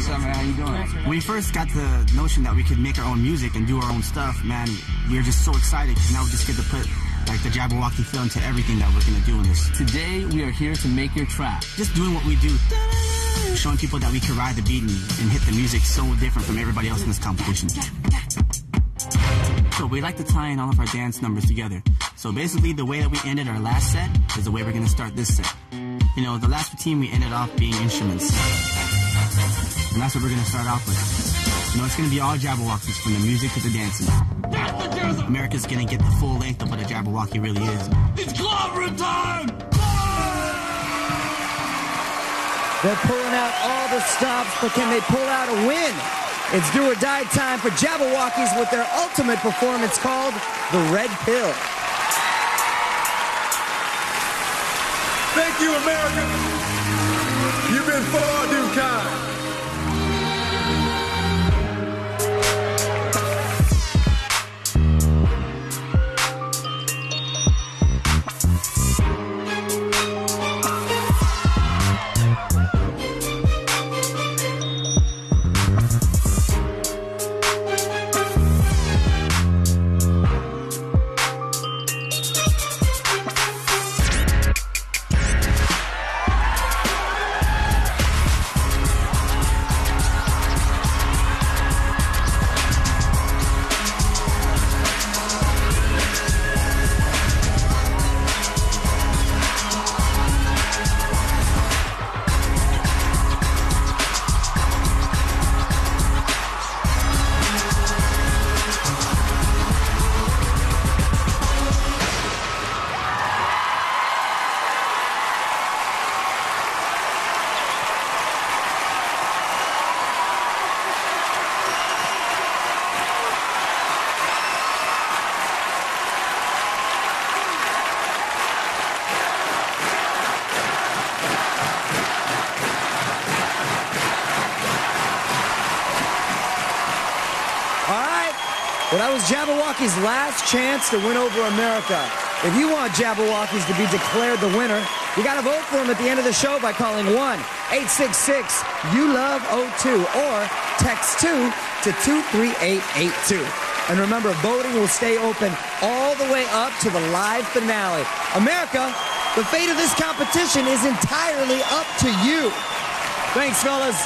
What's up, man? How you doing? When we first got the notion that we could make our own music and do our own stuff, man, we were just so excited because now we just get to put like the Jabberwocky feel into everything that we're gonna do in this. Today, we are here to make your track. Just doing what we do, showing people that we can ride the beat and, and hit the music so different from everybody else in this competition. So we like to tie in all of our dance numbers together. So basically, the way that we ended our last set is the way we're gonna start this set. You know, the last routine we ended off being instruments. And that's what we're gonna start off with. You know, it's gonna be all Jabbawockeez, from the music to the dancing. America's gonna get the full length of what a Jabberwocky really is. It's clobbering time! They're pulling out all the stops, but can they pull out a win? It's do or die time for Jabbawockeez with their ultimate performance called the Red Pill. Thank you, America. You've been far That was Jabbawockeez' last chance to win over America. If you want Jabbawockeez to be declared the winner, you got to vote for him at the end of the show by calling 1 866 You Love 02 or text 2 to 23882. And remember, voting will stay open all the way up to the live finale. America, the fate of this competition is entirely up to you. Thanks, fellas.